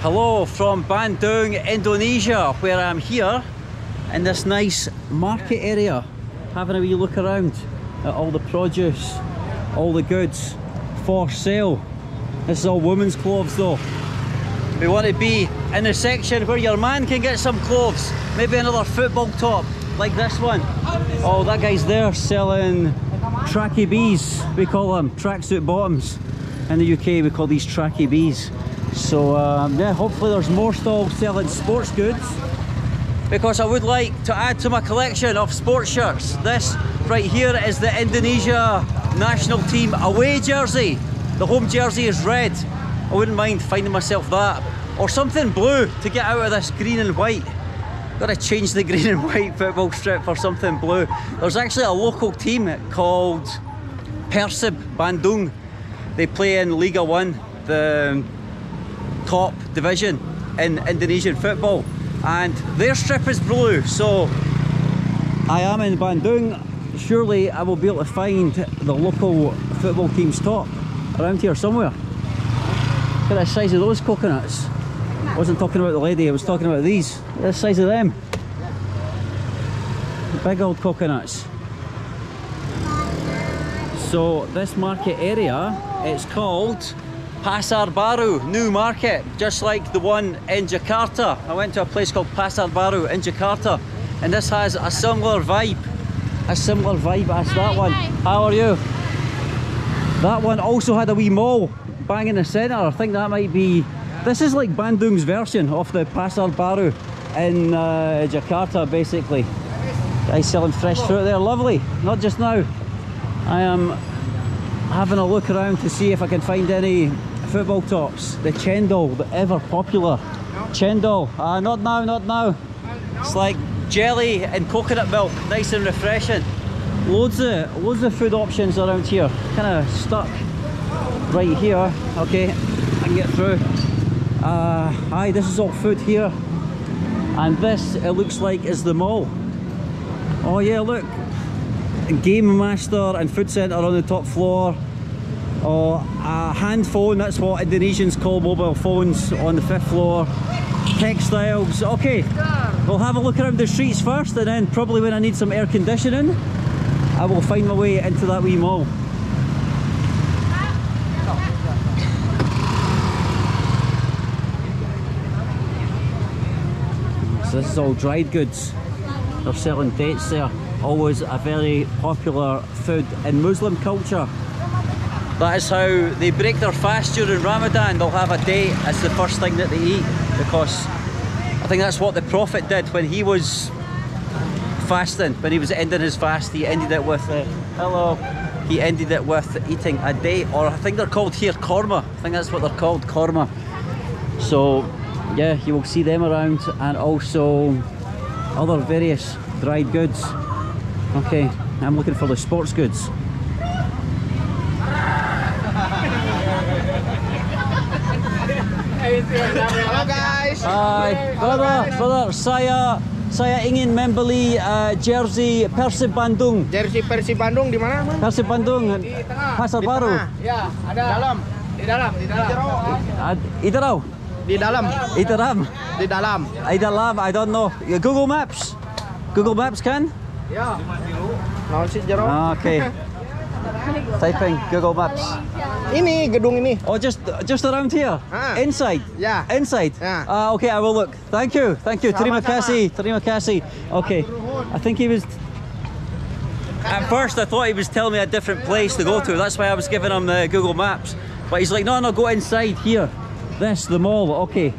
Hello from Bandung, Indonesia, where I'm here in this nice market area, having a wee look around at all the produce, all the goods for sale. This is all women's clothes though. We want to be in the section where your man can get some clothes, maybe another football top like this one. Oh, that guy's there selling tracky bees, we call them, tracksuit bottoms. In the UK we call these tracky bees. So um, yeah, hopefully there's more stalls selling sports goods because I would like to add to my collection of sports shirts. This right here is the Indonesia national team away jersey. The home jersey is red. I wouldn't mind finding myself that. Or something blue to get out of this green and white. Gotta change the green and white football strip for something blue. There's actually a local team called Persib Bandung. They play in Liga 1, the top division in Indonesian football. And their strip is blue, so I am in Bandung. Surely I will be able to find the local football team's top around here somewhere. Look at the size of those coconuts. I wasn't talking about the lady, I was talking about these. Look at the size of them. Big old coconuts. So this market area, it's called Pasar Baru New Market, just like the one in Jakarta. I went to a place called Pasar Baru in Jakarta, and this has a similar vibe. A similar vibe as that one. How are you? That one also had a wee mall bang in the centre. I think that might be... This is like Bandung's version of the Pasar Baru in uh, Jakarta, basically. Guys selling fresh fruit there, lovely. Not just now. I am having a look around to see if I can find any football tops. The Chendol, the ever popular Chendol. Uh, not now, not now. It's like jelly and coconut milk, nice and refreshing. Loads of loads of food options around here. Kind of stuck right here. Okay, I can get through. Uh, hi, this is all food here, and this it looks like is the mall. Oh yeah, look, Game Master and Food Centre on the top floor. Oh, a hand phone, that's what Indonesians call mobile phones on the fifth floor. Textiles, okay. We'll have a look around the streets first and then probably when I need some air conditioning, I will find my way into that wee mall. So this is all dried goods. They're selling dates there. Always a very popular food in Muslim culture. That is how they break their fast during Ramadan. They'll have a date as the first thing that they eat because I think that's what the Prophet did when he was fasting. When he was ending his fast, he ended it with uh, hello. He ended it with eating a date, or I think they're called here korma. I think that's what they're called, korma. So yeah, you will see them around, and also other various dried goods. Okay, I'm looking for the sports goods. Hai, brother, saya saya ingin membeli uh, jersey Persib Bandung. Jersey Persib Bandung di mana? Persib Bandung, Di tengah. Pasar Di Baru. tengah. Ya, ada. Di dalam. Di dalam, di dalam. Itu tau? Di dalam. Itu dalam? Di dalam. I dalam, I don't know. Ya, Google Maps. Google Maps kan? Ya. Naon sih jero? Ah, okay. Typing Google Maps. Ini gedung ini. Oh, just just around here. Ah. Inside. Yeah. Inside. Yeah. Ah, okay, I will look. Thank you. Thank you. Terima Sama-sama. kasih. Terima kasih. Okay. I think he was. At first, I thought he was telling me a different place to go to. That's why I was giving him the Google Maps. But he's like, no, no, go inside here. This, the mall. Okay.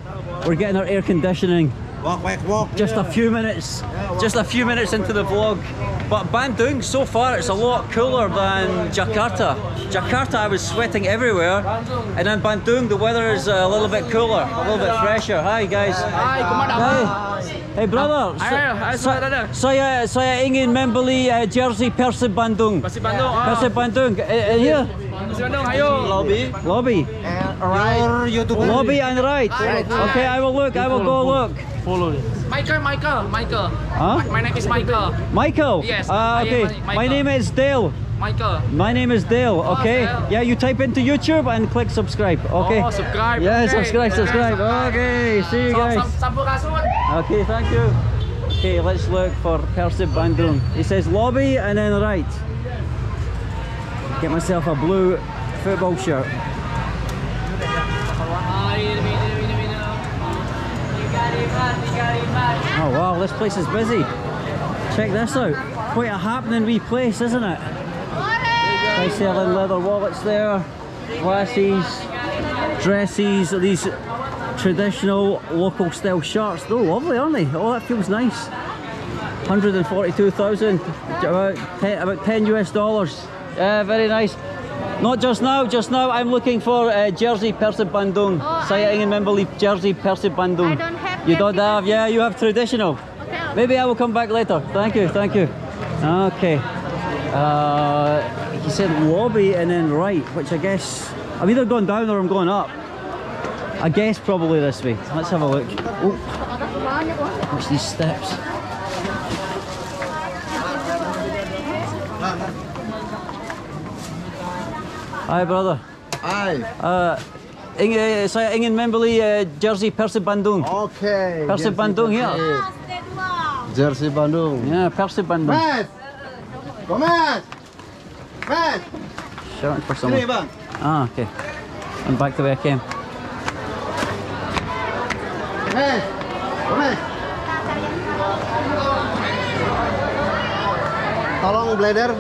We're getting our air conditioning. Walk, walk, walk. Just a few minutes, just a few minutes into the vlog. But Bandung, so far, it's a lot cooler than Jakarta. Jakarta, I was sweating everywhere, and in Bandung, the weather is a little bit cooler, a little bit fresher. Hi guys. Hai, kumada. Hey, hey brother. Ayo, sa- brother. saya saya ingin membeli uh, jersey Persib Bandung. Persib Bandung. ah. Persib Bandung. Uh, uh, here, Persib Bandung, ayo. Lobby. lobby. Alright. YouTube. Lobby and right. Okay, I will look. I will go look. Follow this. Michael, Michael, Michael. Huh? My name is Michael. Michael. Yes, Ah, okay. Mi- My name is Dale. Michael. My name is Dale, okay? Dale. Yeah, you type into YouTube and click subscribe, okay? Oh, subscribe. Yeah, okay. subscribe, subscribe. Okay, see you guys. Okay, thank you. Okay, let's look for Persib Bandung. He says lobby and then right. Get myself a blue football shirt. Oh wow, this place is busy. Check this out. Quite a happening wee place, isn't it? Guys selling leather wallets there, glasses, dresses, these traditional local style shirts. They're lovely, aren't they? Oh, that feels nice. 142,000, about 10, about 10 US dollars. Yeah, very nice. Not just now, just now I'm looking for uh, jersey Persib Bandung. Oh, Saya I- ingin membeli jersey Persib Bandung. I don't have You don't have, yeah, you have traditional. Okay. Maybe I will come back later. Thank you, thank you. Okay. Uh, he said lobby and then right, which I guess I'm either going down or I'm going up. I guess probably this way. Let's have a look. Oh, what's these steps? Hi, brother. Hi. Uh, ingin, saya ingin membeli uh, jersey Persib Bandung. Oke. Persib Bandung ya. Jersey Bandung. Ya, Persib Bandung. Mas. Gomez. Mas. Shouting for someone. Ah, okay. I'm back the way I came. Mas. Gomez. Tolong Blader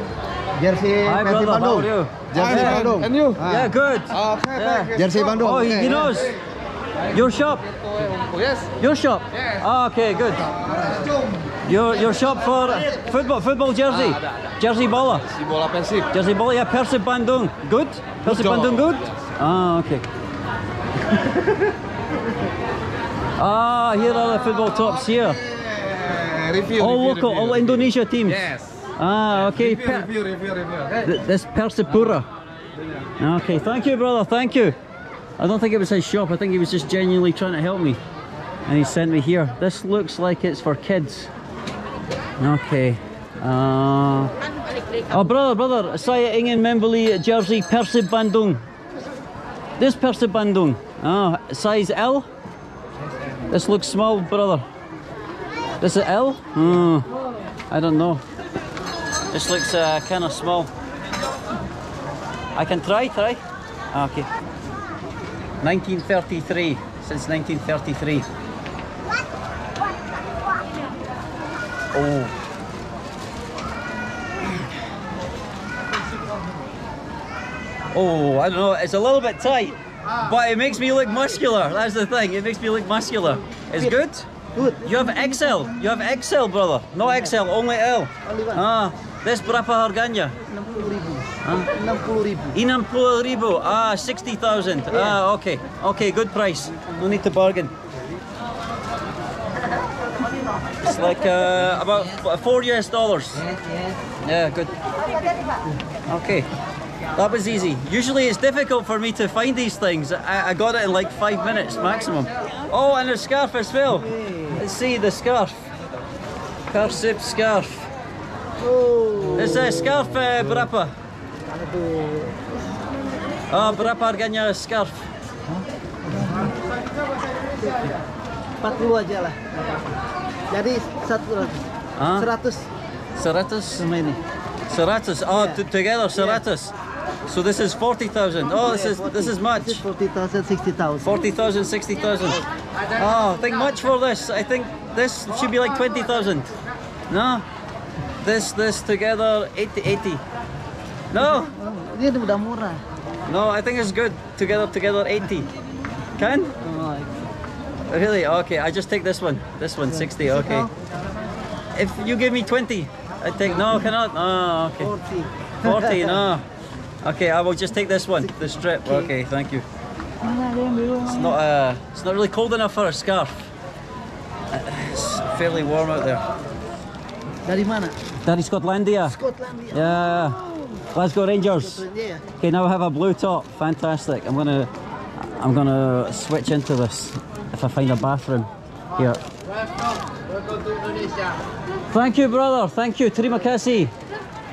jersey Hi, Persib brother. How Bandung. are you? Jersey Hi, Bandung. And you? Ah. Yeah, good. Oke, Yeah. Jersey Bandung. Oh, he, he knows. Your shop. Yes. Your shop. Yes. Ah, okay, good. Your your shop for football football jersey. Jersey bola. Si bola Persib. Jersey bola. Yeah, Persib Bandung. Good. Persib Good. Bandung good. Ah, okay. ah, here are the football tops here. Review. All review, local, review. all Indonesia teams. Yes. Ah, okay. Review, Per- review, review, review. Th- This Persipura. Okay, thank you, brother. Thank you. I don't think it was his shop. I think he was just genuinely trying to help me, and he sent me here. This looks like it's for kids. Okay. Uh, oh, brother, brother. Saya ingin membeli jersey Persib Bandung. This Persib Bandung. Oh, size L. This looks small, brother. This is L. Hmm. I don't know. This looks uh, kind of small. I can try, try. Ah, Okay. 1933, since 1933. Oh. Oh, I don't know, it's a little bit tight, but it makes me look muscular. That's the thing, it makes me look muscular. It's good? Good. You have XL, you have XL, brother. No XL, only L. Only one. Ah, this berapa harganya? 60 ribu. Huh? 60 ribu. Ribu. Ah, 60,000. Ah, okay. Okay, good price. No need to bargain. It's like uh, about four US dollars. Yeah, good. Okay. That was easy. Usually it's difficult for me to find these things. I, I got it in like five minutes maximum. Oh, and a scarf as well. Let's see the scarf. Persib scarf. Oh. Is a scarf uh, berapa? Oh, berapa harganya scarf? 40 aja lah. Jadi satu? 100 Seratus? ini. Seratus. Oh, t- together seratus. So this is forty thousand. Oh, this is this is much. This is 40,000, 60,000. 40,000, 60,000. Oh, I think much for this. I think this should be like 20,000. No? This, this together, 80, 80. No? Ini udah murah. No, I think it's good. Together, together, 80. Can? Really? Okay, I just take this one. This one, 60, okay. If you give me 20, I take, no, cannot. Oh, okay. 40. 40, no. Okay, I will just take this one, the strip. Okay, thank you. Mana ada yang biru? It's not, uh, it's not really cold enough for a scarf. It's fairly warm out there. Dari mana? Daddy Scotlandia. Scotland. Yeah. Oh. Glasgow Rangers. Okay, now I have a blue top. Fantastic. I'm gonna, I'm gonna switch into this if I find a bathroom here. Welcome to Indonesia. Thank you, brother. Thank you. Terima kasih.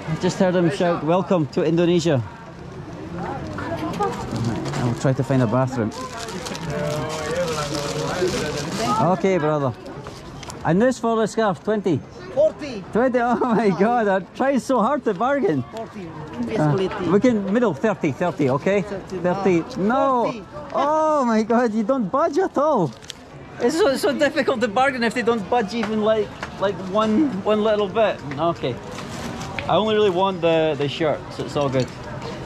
I just heard him shout, "Welcome to Indonesia." I'll try to find a bathroom. Okay, brother. And this for the scarf, 20. 40. 20, oh my god, I'm trying so hard to bargain. 40. Uh, we can middle 30, 30, okay? 30, 30. No! 40. Oh my god, you don't budge at all. It's so, so difficult to bargain if they don't budge even like like one one little bit. Okay. I only really want the, the shirt, so it's all good.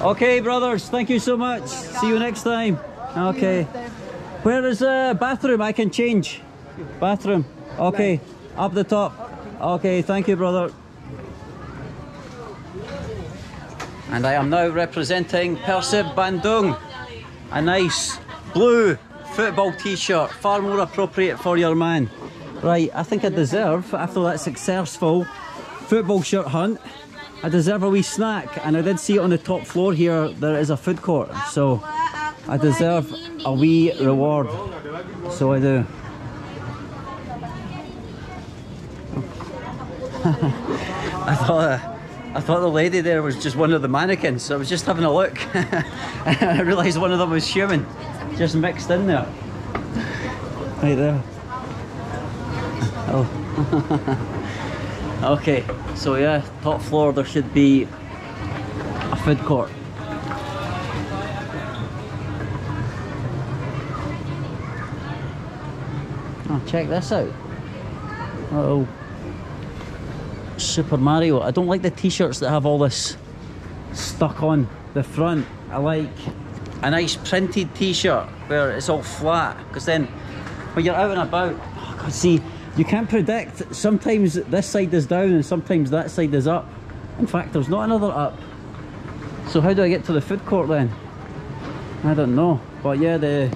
Okay, brothers, thank you so much. See you next time. Okay. Where is the bathroom? I can change. Bathroom. Okay. Up the top. Okay, thank you, brother. And I am now representing Persib Bandung. A nice blue football t-shirt, far more appropriate for your man. Right, I think I deserve, after that successful football shirt hunt, I deserve a wee snack. And I did see on the top floor here, there is a food court. So I deserve a wee reward. So I do. I thought uh, I thought the lady there was just one of the mannequins, so I was just having a look. and I realised one of them was human, just mixed in there. Right there. Oh. okay, so yeah, top floor there should be a food court. Oh, check this out. Uh oh. Super Mario. I don't like the t-shirts that have all this stuck on the front. I like a nice printed t-shirt where it's all flat because then when you're out and about, oh God, see, you can't predict. Sometimes this side is down and sometimes that side is up. In fact, there's not another up. So how do I get to the food court then? I don't know. But yeah, the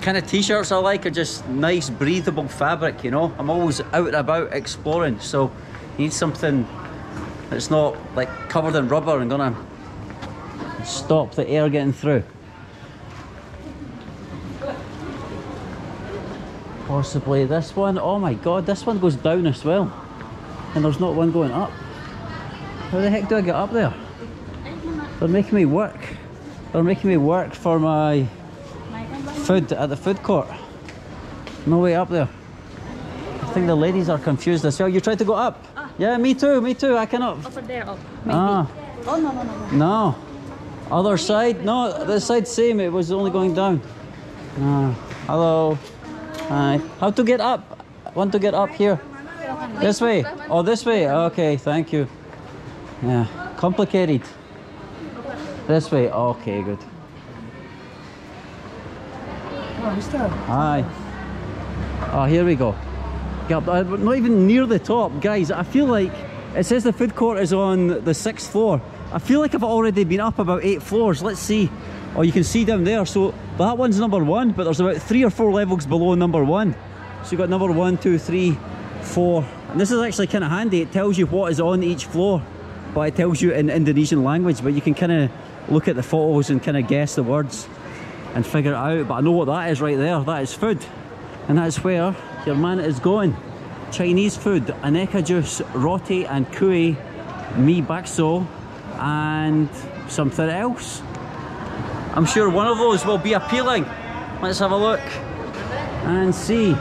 kind of t-shirts I like are just nice breathable fabric, you know? I'm always out and about exploring, so you need something that's not like covered in rubber and gonna stop the air getting through. Possibly this one. Oh my god, this one goes down as well. And there's not one going up. How the heck do I get up there? They're making me work. They're making me work for my food at the food court. No way up there. I think the ladies are confused as well. You tried to go up? Yeah, me too, me too. I cannot. Over there, oh, maybe. Ah, Oh, no, no, no, no. no. Other side? No, the side same. It was only going down. Ah, hello. Hi. How to get up? Want to get up here? This way. Oh, this way. Okay, thank you. Yeah, complicated. This way. Okay, good. Hi. Oh, here we go. Yeah, uh, but I'm not even near the top, guys. I feel like it says the food court is on the sixth floor. I feel like I've already been up about eight floors. Let's see. Oh, you can see down there. So that one's number one, but there's about three or four levels below number one. So you've got number one, two, three, four. And this is actually kind of handy. It tells you what is on each floor, but it tells you in Indonesian language. But you can kind of look at the photos and kind of guess the words and figure it out. But I know what that is right there. That is food. And that's where your man is going. Chinese food, aneka juice, roti and kui, mi bakso, and something else. I'm sure one of those will be appealing. Let's have a look and see.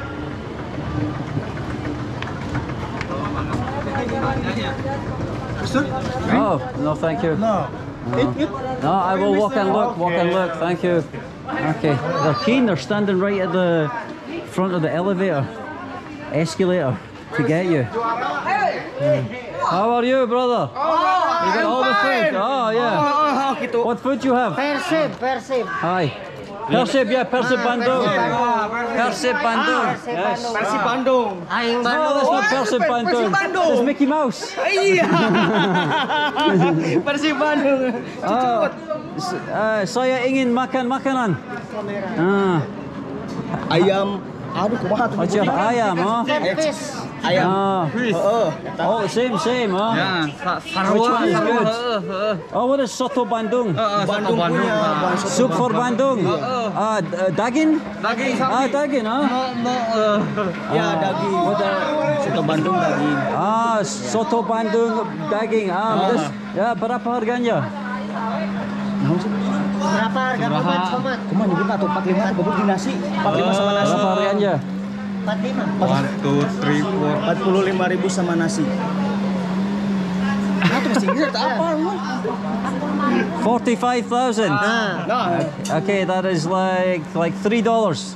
Oh, no, thank you. No. No, I will walk and look, walk and look, thank you. Okay, they're keen, they're standing right at the front of the elevator, escalator to get you. How are you, oh, brother? You got all the food? Oh, yeah. Oh, oh, what food you have? Persib, Persib. Hi. Persib, yeah, Persib ah, Bandung. Persib Bandung. Ah, ah, yes. Persib Bandung. Aing No, that's not Persib Bandung. That's Mickey Mouse. Iya. Persib Bandung. Oh, uh, saya ingin makan makanan. Ah, Ayam. Aduh, kumaha tuh. oh, have ayam, huh? Fish. Ayam. Ah, Heeh. oh, same, same, huh? Ya, sarua, one is sarua, heeh. Oh, what is soto Bandung? Heeh, soto Bandung Bandung. punya, ah. Soto Soup for Bandung. Ah, uh, daging? Daging sapi. Ah, daging? Mau, mau, eh, Ya, daging. The- Soto Bandung daging. Ah, soto Bandung daging. Ah, this, ya berapa harganya? Berapa harga Berapa? obat somat? Kumaha nyebutna tuh 45 gabung di nasi. 45 sama nasi. Berapa harganya? 45. One, two, three, four. 45.000 sama nasi. Nah, tuh bahasa Inggris atau apa lu? 45,000. Nah, Nah, Okay, that is like like three dollars.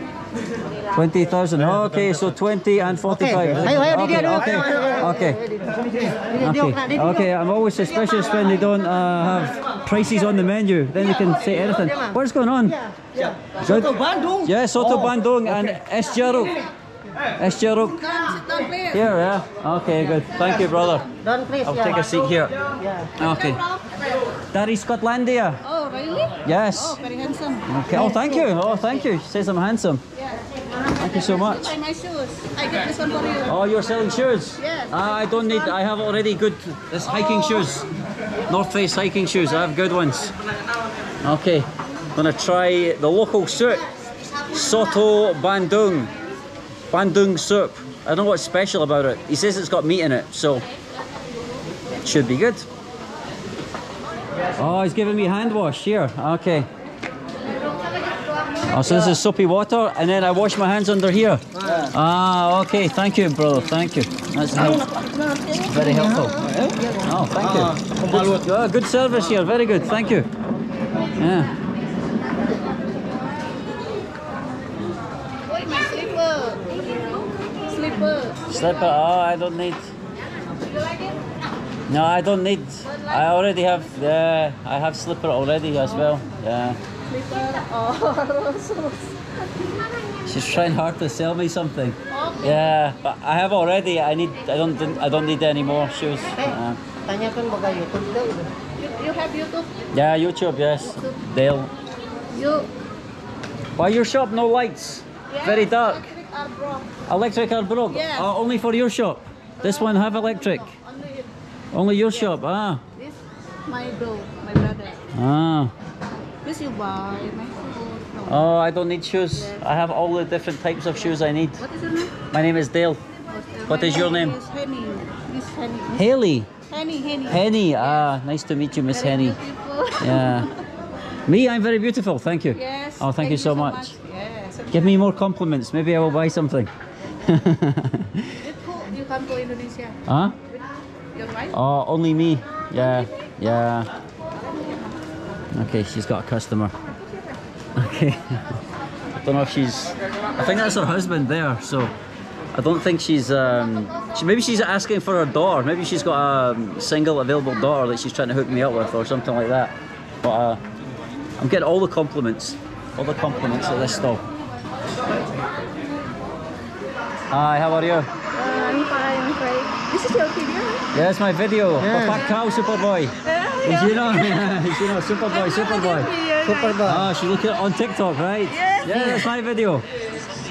20,000. Okay, so 20 and 45. Okay, okay, okay. Okay, okay. okay. I'm always suspicious when they don't uh, have prices on the menu. Then they can say anything. What's going on? Good. Yeah, Soto Bandung and Esjaruk. Yes, Jeruk. Here, yeah. Okay, good. Thank you, brother. Please. I'll take a seat here. Okay. That is Scotlandia. Oh, really? Yes. Oh, very handsome. Okay. Oh, thank you. Oh, thank you. She says I'm handsome. Thank you so much. Buy my shoes. I get this one for you. Oh, you're selling shoes? Yes. Uh, I don't need, I have already good this hiking shoes. North Face hiking shoes. I have good ones. Okay. Gonna try the local soup. Soto Bandung. Bandung soup. I don't know what's special about it. He says it's got meat in it, so it should be good. Oh, he's giving me hand wash here. Okay. Oh, so this is soapy water, and then I wash my hands under here. Ah, okay. Thank you, brother. Thank you. That's help. very helpful. Oh, thank you. Oh, good service here. Very good. Thank you. Yeah. Slipper. Slipper. Slipper. Oh, I don't need. No, I don't need. I already have. Yeah, I have slipper already as well. Yeah. Slipper. Oh, so She's trying hard to sell me something. Yeah, but I have already. I need. I don't. I don't need any more shoes. Eh, Uh, tanyakan baga YouTube daw. You, you have YouTube? yeah, YouTube. Yes, Dale. You. Why your shop no lights? Very dark. Electric are broke. Electric are broke. Yes. Uh, only for your shop. This one have electric. Only your shop. Ah. this, my bro, my brother. Ah. This you buy my. No. Oh, I don't need shoes. I have all the different types of shoes I need. What is your name? My name is Dale. What My is your name? Is Henny. Miss Henny. Haley. Henny, Henny. Henny. Ah, nice to meet you, Miss Very Henny. beautiful. Yeah. Me, I'm very beautiful. Thank you. Yes. Oh, thank, you so, much. Yes. Give me more compliments. Maybe I will buy something. You come to Indonesia? huh? With your wife? Oh, only me. Yeah, yeah. Okay, she's got a customer. Okay. I don't know if she's. I think that's her husband there. So, I don't think she's. Um, she, maybe she's asking for her daughter. Maybe she's got a um, single available daughter that she's trying to hook me up with, or something like that. But uh, I'm getting all the compliments. All the compliments at this stall. Hi, how are you? Uh, I'm fine, I'm fine. This is your video? Yeah, it's my video. Yeah. Papa Cow Superboy. Yeah, Is you know? Is you know Superboy, Superboy. Ah, Super boy. Oh, she's looking on TikTok, right? Yes. Yeah, that's my video.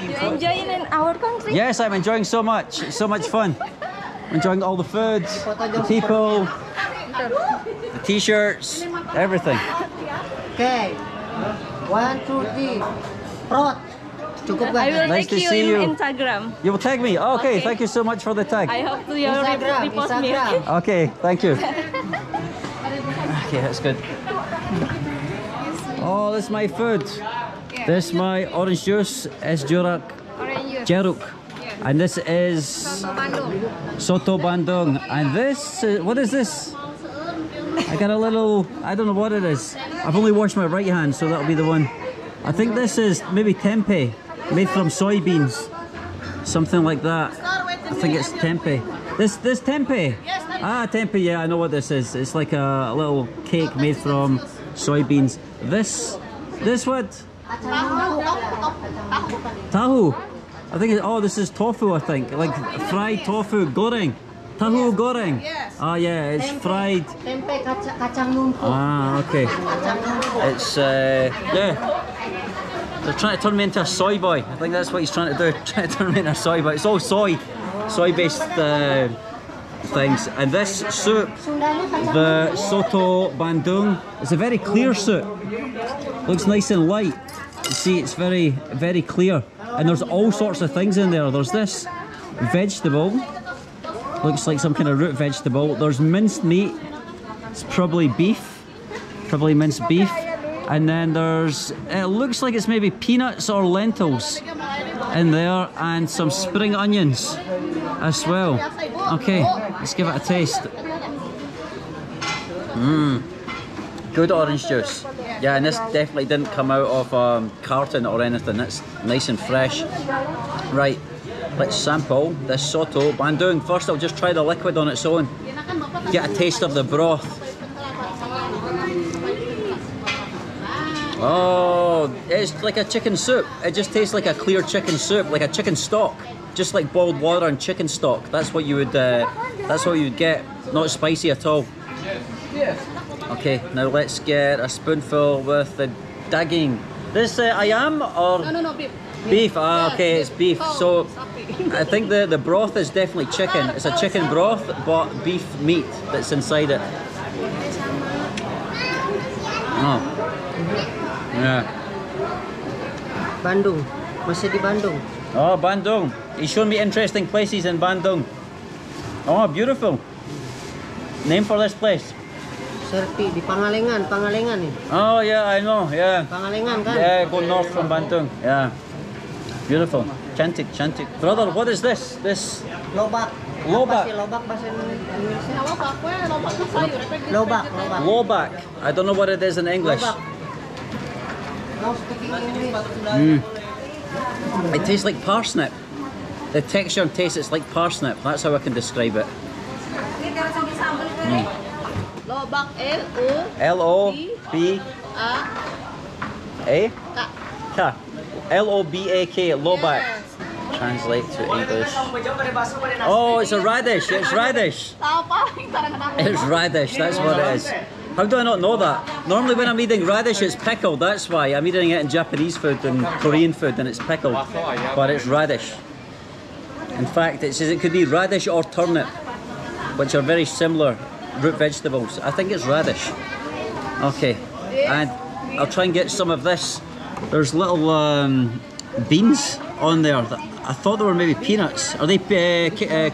You enjoying in our country? Yes, I'm enjoying so much. It's so much fun. Enjoying all the food, the people, the t-shirts, everything. Okay. One, two, three. Prot. Cukup I will Nice take to you see in you. Instagram. You will tag me. Okay, Okay. thank you so much for the tag. I hope to you Instagram, re- repost me. Instagram. Okay, thank you. Okay, that's good. Oh, this is my food. This is my orange juice, es jurak, jeruk. And this is soto bandung. And this, uh, what is this? I got a little, I don't know what it is. I've only washed my right hand, so that'll be the one. I think this is maybe tempeh, made from soybeans. Something like that. I think it's tempeh. This this tempeh. Ah, tempeh. Yeah, I know what this is. It's like a, little cake made from soybeans. This this what? Tahu. I think. It, oh, this is tofu. I think like fried tofu goreng. Tahu goreng. Yes. Ah, yeah. It's fried. Tempe kaca, kacang lumpur. Ah, okay. It's uh, yeah. They're trying to turn me into a soy boy. I think that's what he's trying to do. Trying to turn me into a soy boy. It's all soy, soy-based uh, things. And this soup, the soto bandung, it's a very clear soup. Looks nice and light. You see, it's very, very clear. And there's all sorts of things in there. There's this vegetable. Looks like some kind of root vegetable. There's minced meat. It's probably beef. Probably minced beef. And then there's, it looks like it's maybe peanuts or lentils in there and some spring onions as well. Okay, let's give it a taste. Mmm, good orange juice. Yeah, and this definitely didn't come out of a carton or anything. It's nice and fresh. Right, let's sample this soto But I'm doing First, I'll just try the liquid on its own. Get a taste of the broth. Oh, it's like a chicken soup. It just tastes like a clear chicken soup, like a chicken stock, just like boiled water and chicken stock. That's what you would. Uh, that's what you would get. Not spicy at all. Okay, now let's get a spoonful with the daging. This uh, ayam or No, no, no, beef. beef? Ah, okay, it's beef. Oh, So. I think the the broth is definitely chicken. It's a chicken broth, but beef meat that's inside it. Oh. Yeah. Bandung. Masih di Bandung. Oh, Bandung. He's shown me interesting places in Bandung. Oh, beautiful. Name for this place? Serpi di Pangalengan, Pangalengan nih. Oh, yeah, I know. Yeah. Pangalengan kan? Yeah, go north from Bandung. Yeah. Beautiful. Chantik, chantik. Brother, what is this? This Lobak. Lobak. Lobak bahasa Indonesia? Lobak, lobak tuh sayur. efek gitu. Lobak, lobak. lobak. I don't know what it is in English. Lobak. English. It tastes like parsnip. The texture and taste, it's like parsnip. That's how I can describe it. Lobak, L, U, L O B A, A K. K. L O B A K. Lobak. Translate to English. Oh, it's a radish. It's radish. It's radish. That's what it is. How do I not know that? Normally, when I'm eating radish, it's pickled. That's why I'm eating it in Japanese food and Korean food, and it's pickled. But it's radish. In fact, it says it could be radish or turnip, which are very similar root vegetables. I think it's radish. Okay, and I'll try and get some of this. There's little um, beans on there. I thought they were maybe peanuts. Are they uh, uh,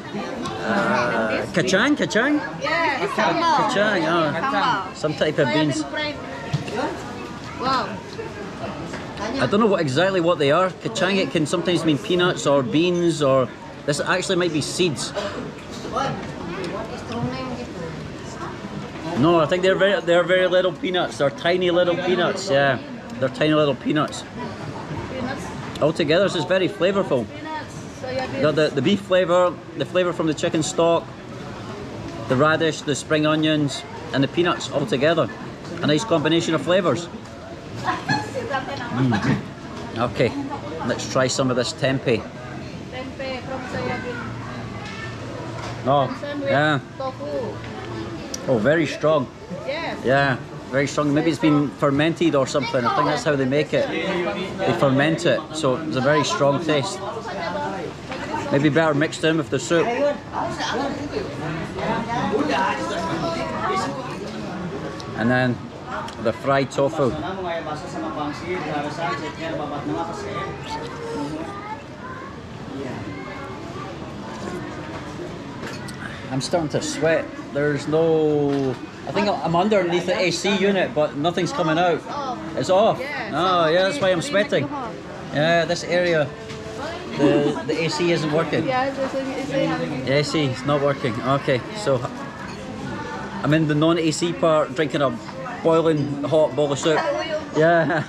uh, kacang? Kacang? Yeah, it's sambal. Kacang, oh. Sambal. Some type of beans. Soya bean fried. Wow. I don't know what exactly what they are. Kacang it can sometimes mean peanuts or beans or this actually might be seeds. No, I think they're very they're very little peanuts. They're tiny little peanuts. Yeah, they're tiny little peanuts. Peanuts, Altogether, this is very flavorful. Got the, the beef flavor, the flavor from the chicken stock, the radish, the spring onions, and the peanuts all together. A nice combination of flavors. Mm. Okay, let's try some of this tempeh. Tempe from soya bean. Oh, yeah. Oh, very strong. Yeah, very strong. Maybe it's been fermented or something. I think that's how they make it. They ferment it, so it's a very strong taste. Maybe better mix them with the soup. And then the fried tofu. I'm starting to sweat. There's no. I think I'm underneath the AC unit, but nothing's coming out. It's off. Oh, yeah, that's why I'm sweating. Yeah, this area, the the AC isn't working. Yeah, it's, it's, it's, The AC is not working. Okay, so I'm in the non-AC part, drinking a boiling hot bowl of soup. Yeah,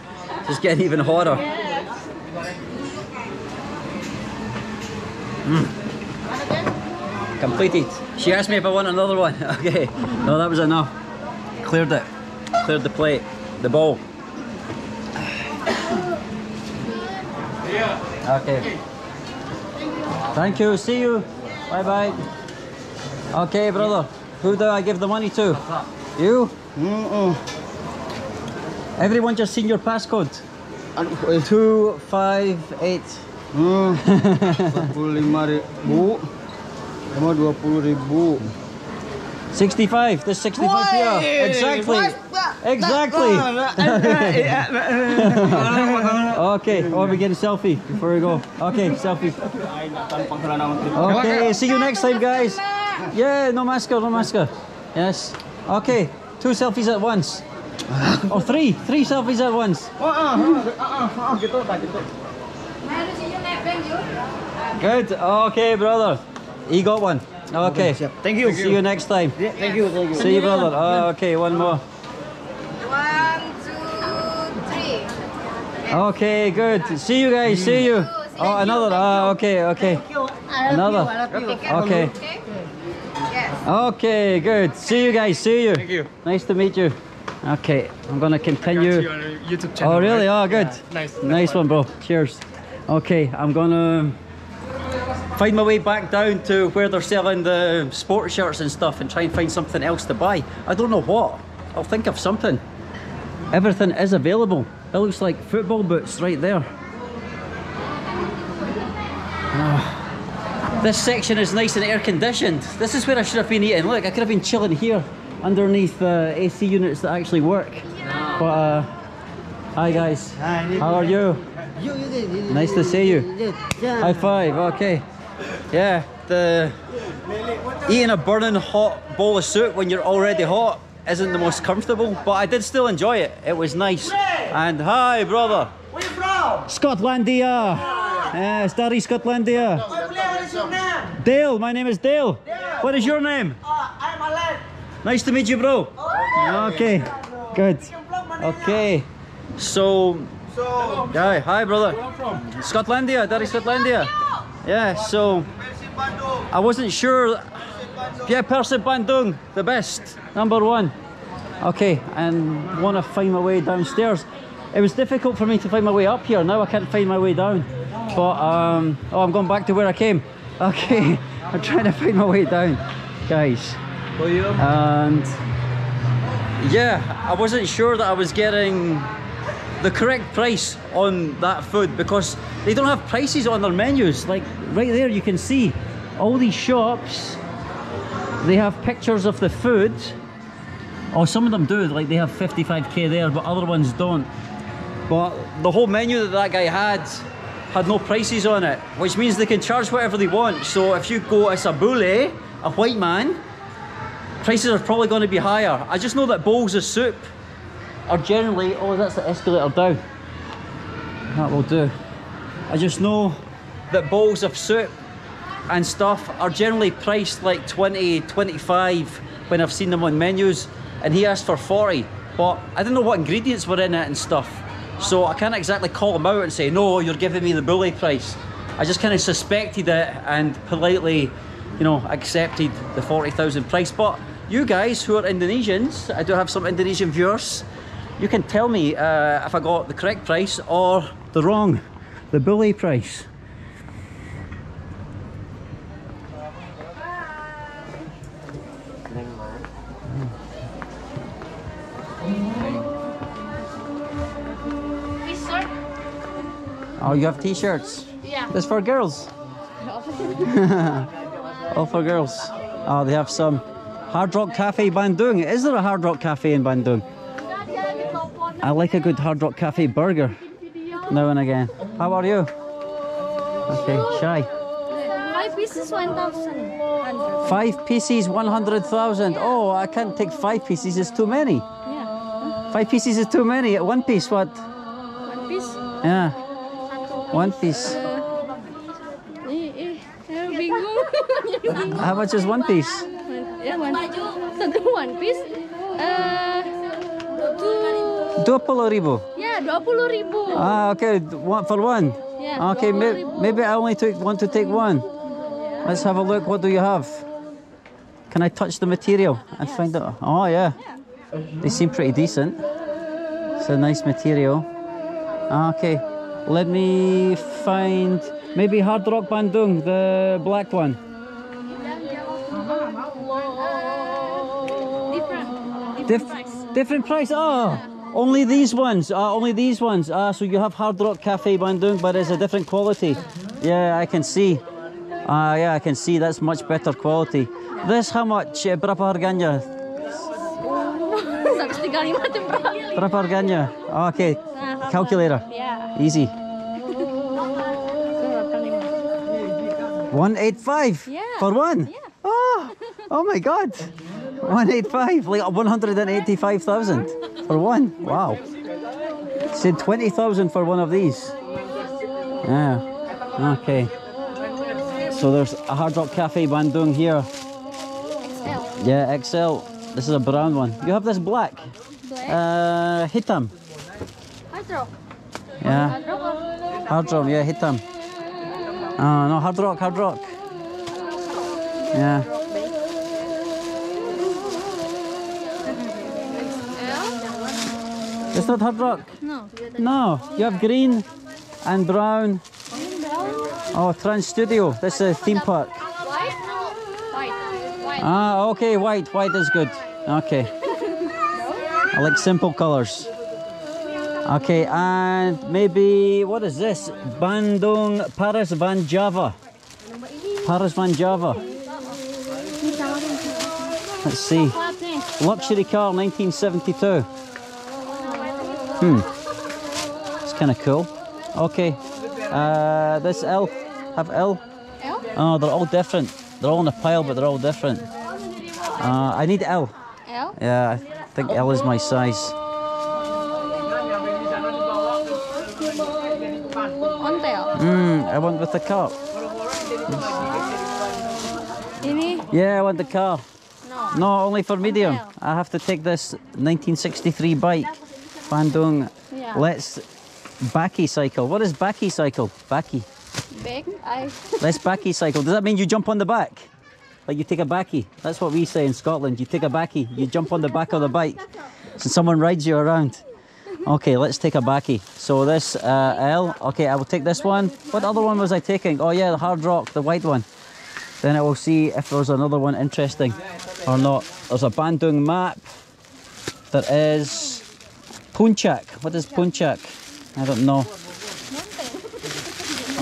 just getting even hotter. Mm. Completed. She asked me if I want another one. Okay. No, that was enough. Cleared it. Cleared the plate. The bowl. Okay. Thank you. See you. Bye bye. Okay, brother. Who do I give the money to? You? Mm-mm. Everyone just seen your passcode. Two five eight. Hmm. 45 ribu. Sama 20 ribu. 65. This 65 here. Exactly. Exactly. okay. Oh, we're getting selfie before we go. Okay, selfie. Okay. See you next time, guys. Yeah. No masker. No masker. Yes. Okay. Two selfies at once. Or three. Three selfies at once. Oh, gitu, tak gitu. Good. Okay, brother. He got one. Okay. siap. Thank you. See you next time. Yeah, thank you, thank you. See you, brother. Oh, okay, one more. One, two, three. Okay, good. See you guys. See you. Oh, another. Ah, okay, okay. Another. Okay. Okay? Okay, good. See you guys. See you. Thank you. Nice to meet you. Okay, I'm gonna continue. on YouTube channel. Oh, really? right? Oh, good. Yeah, nice. Nice one, bro. Cheers. Okay, I'm gonna find my way back down to where they're selling the sports shirts and stuff and try and find something else to buy. I don't know what. I'll think of something. Everything is available. It looks like football boots right there. Ah. This section is nice and air conditioned. This is where I should have been eating. Look, I could have been chilling here underneath uh, AC units that actually work. But uh, hi guys, how are you? You, you did. You did. Nice to see you. High five. Okay. Yeah. The eating a burning hot bowl of soup when you're already hot isn't the most comfortable, but I did still enjoy it. It was nice. And hi, brother. Where you from? Scotlandia. Yes, Daddy Scotlandia. What is your name? Dale. My name is Dale. What is your name? Uh, I'm Alan. Nice to meet you, bro. Okay. Good. Okay. So, So, hi, hi, brother. where from? Scotlandia. Daddy Scotlandia. Yeah. So. I wasn't sure. Yeah, Persib Bandung, the best, number one. Okay, and want to find my way downstairs. It was difficult for me to find my way up here. Now I can't find my way down. But um, oh, I'm going back to where I came. Okay, I'm trying to find my way down, guys. And yeah, I wasn't sure that I was getting the correct price on that food because they don't have prices on their menus. Like right there, you can see all these shops. They have pictures of the food. Oh, some of them do. Like they have 55k there, but other ones don't. But the whole menu that that guy had had no prices on it, which means they can charge whatever they want. So if you go as a bule, a white man, prices are probably going to be higher. I just know that bowls of soup are generally. Oh, that's the escalator down. That will do. I just know that bowls of soup and stuff are generally priced like 20, 25 when I've seen them on menus, and he asked for 40. But I didn't know what ingredients were in it and stuff. So I can't exactly call him out and say, no, you're giving me the bully price. I just kind of suspected it and politely, you know, accepted the 40,000 price. But you guys who are Indonesians, I do have some Indonesian viewers, you can tell me uh, if I got the correct price or the wrong, the bully price. Oh, you have t-shirts. Yeah. That's for girls. All for girls. Oh, they have some Hard Rock Cafe Bandung. Is there a Hard Rock Cafe in Bandung? I like a good Hard Rock Cafe burger now and again. How are you? Okay, shy. Five pieces, 1,000. Five pieces, 100,000. Oh, I can't take five pieces, it's too many. Yeah. Five pieces is too many. One piece, what? One piece. Yeah, one piece. How much is one piece? Ya, one, one piece. 20 ribu. ya, 20 ribu. Ah, okay, one for one. Yeah, Okay, may, maybe I only took, want to take one. Let's have a look. What do you have? Can I touch the material and find out? Oh yeah. They seem pretty decent. It's a nice material. Ah, Okay. Let me find maybe Hard Rock Bandung, the black one. Different. Different Dif- price. different price. Oh, only these ones. Uh, only these ones. Ah, so you have Hard Rock Cafe Bandung, but it's a different quality. Yeah, I can see. Ah, yeah, I can see. That's much better quality. This how much? Eh, Berapa harganya? berapa? Harganya? Okay. Calculator. Ya. Easy. 185 Yeah. for one. Yeah. Oh, oh my God. 185, like 185,000 for one. Wow. Said 20,000 for one of these. Yeah. Okay. So there's a Hard Rock Cafe Bandung here. XL. Yeah, XL. This is a brown one. You have this black. Black. Uh, hitam. Hard rock. Yeah. Hard rock Hard rock, yeah, hitam. Oh, no, hard rock, hard rock. Yeah. It's not hard rock. No. No, you have green and brown. Oh, Trans Studio. This is a theme park. White? White. White. Ah, okay, white. White is good. Okay. I like simple colors. Okay, and maybe, what is this? Bandung Paris Van Java. Paris Van Java. Let's see. Luxury car 1972. Hmm. It's kind of cool. Okay. Uh, this L. Have L. L? Oh, they're all different. They're all in a pile, but they're all different. Uh, I need L. L? Yeah, I think L is my size. Hmm, I want with the car. Yeah, I want the car. No. Only for medium. I have to take this 1963 bike. Bandung. Yeah. Let's backy cycle. What is backy cycle? Backy. Back. I. Let's backy cycle. Does that mean you jump on the back? Like you take a backy? That's what we say in Scotland. You take a backy. You jump on the back of the bike. And someone rides you around. Okay, let's take a backy. So this uh, L. Okay, I will take this one. What other one was I taking? Oh yeah, the hard rock, the white one. Then I will see if there's another one interesting or not. There's a Bandung map. There is Puncak. What is Puncak? I don't know.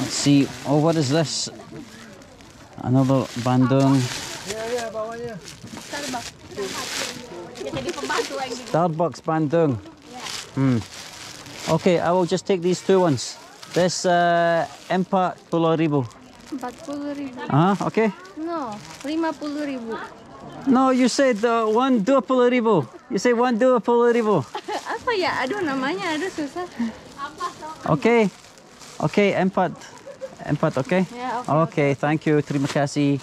Let's see. Oh, what is this? Another Bandung. Starbucks. Bandung. Hmm. Okay, I will just take these two ones. This uh, Empat Pulau Ribu. 40 ribu. Ah, okay. No. 50 ribu. No, you said uh, one dua puluh ribu. You say one dua puluh ribu. Apa ya? Aduh namanya. Aduh susah. Okay. Okay, Empat. Empat, okay? Ya, Okay, thank you. Terima kasih.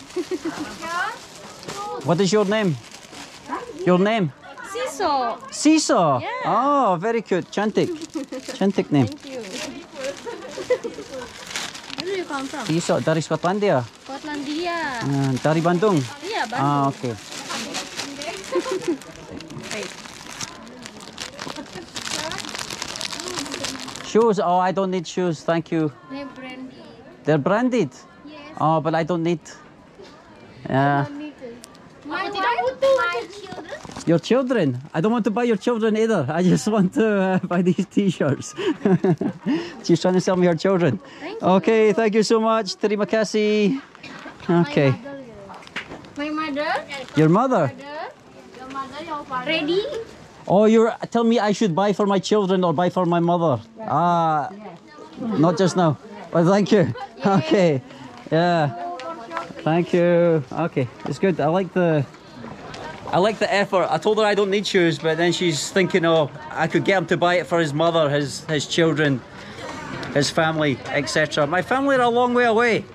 What is your name? Your name? Siso. Seesaw. Yeah. Oh, very cute. Chantik. Chantik name. Thank you. Where do you come from? Seesaw dari Skotlandia. Skotlandia. Uh, dari Bandung. Iya, Bandung. Ah, okay. Shoes. Oh, I don't need shoes. Thank you. Ini brandy. They're branded. Yes. Oh, but I don't need. Yeah. Aku tidak butuh. My children. Your children. I don't want to buy your children either. I just want to uh, buy these t-shirts. She's trying to sell me her children. Thank you. Okay, thank you so much. Terima kasih. Okay. My mother. Your mother. Your mother, your father. Ready? Oh, you're tell me I should buy for my children or buy for my mother. Ah, not just now. Well, thank you. Okay, yeah. Thank you. Okay, it's good. I like the. I like the effort. I told her I don't need shoes, but then she's thinking, oh, I could get him to buy it for his mother, his his children, his family, etc. My family are a long way away,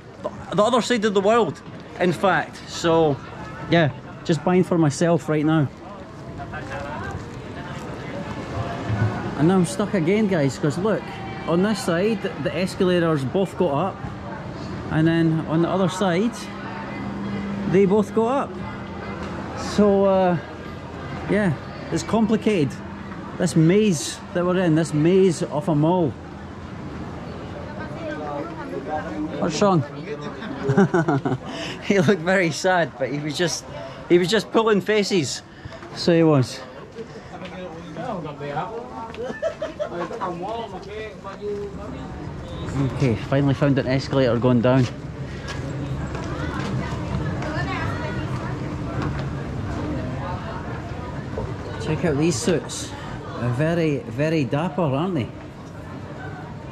the other side of the world, in fact. So, yeah, just buying for myself right now. And now I'm stuck again, guys, because look, on this side, the escalators both go up, and then on the other side, they both go up. So, uh, yeah, it's complicated. This maze that we're in, this maze of a mall. What's wrong? he looked very sad, but he was just he was just pulling faces. So he was. Okay, finally found an escalator going down. Check out these suits. They're very, very dapper, aren't they?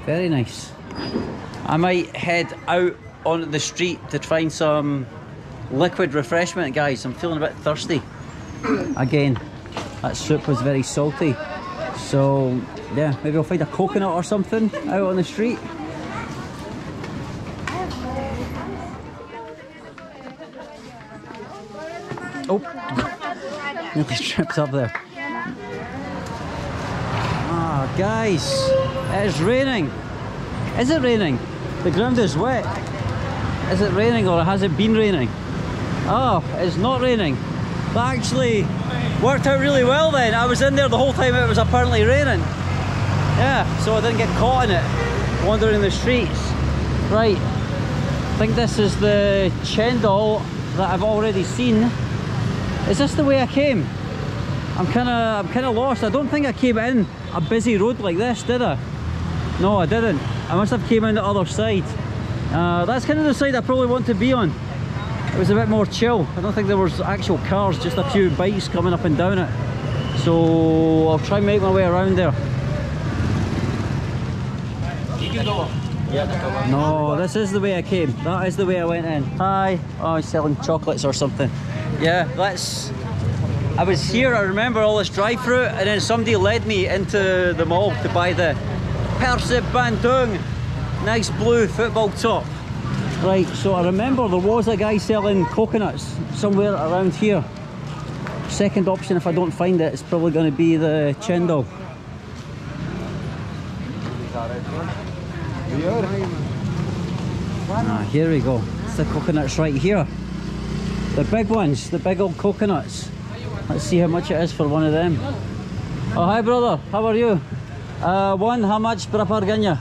Very nice. I might head out onto the street to find some liquid refreshment, guys. I'm feeling a bit thirsty. Again, that soup was very salty. So, yeah, maybe I'll find a coconut or something out on the street. Oh, nearly tripped up there. Ah, guys, it's raining. Is it raining? The ground is wet. Is it raining or has it been raining? Oh, it's not raining. That actually worked out really well then. I was in there the whole time it was apparently raining. Yeah, so I didn't get caught in it, wandering the streets. Right, I think this is the Chendol that I've already seen. Is this the way I came? I'm kind of I'm kind of lost. I don't think I came in a busy road like this, did I? No, I didn't. I must have came in the other side. Uh, that's kind of the side I probably want to be on. It was a bit more chill. I don't think there was actual cars, just a few bikes coming up and down it. So I'll try and make my way around there. No, this is the way I came. That is the way I went in. Hi. Oh, he's selling chocolates or something. Yeah, that's... I was here, I remember all this dry fruit, and then somebody led me into the mall to buy the Persib Bandung nice blue football top. Right, so I remember there was a guy selling coconuts somewhere around here. Second option, if I don't find it, it, is probably going to be the Chendol. Ah, here we go. It's the coconuts right here. The big ones, the big old coconuts. Let's see how much it is for one of them. Oh, hi brother, how are you? Uh, one, how much? Berapa harganya?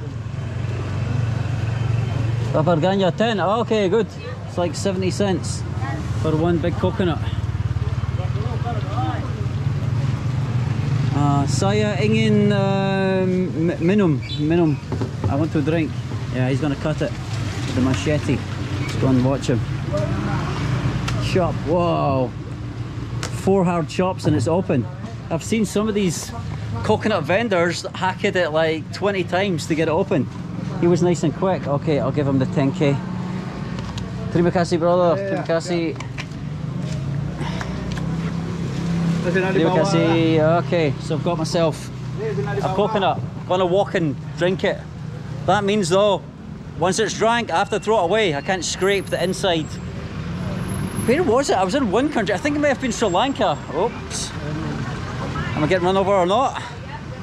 10? Oh, okay, good. It's like 70 cents for one big coconut. Uh, saya ingin uh, minum, minum. I want to drink. Yeah, he's gonna cut it with the machete. Let's go and watch him. Chop, whoa. Four hard chops and it's open. I've seen some of these coconut vendors hack it at like 20 times to get it open. He was nice and quick. Okay, I'll give him the 10k. Terima kasih brother, terima kasih. Terima kasih. Okay, so I've got myself a coconut. I'm Gonna walk and drink it. That means though, once it's drank, I have to throw it away. I can't scrape the inside. Where was it? I was in one country. I think it may have been Sri Lanka. Oops. Am I getting run over or not?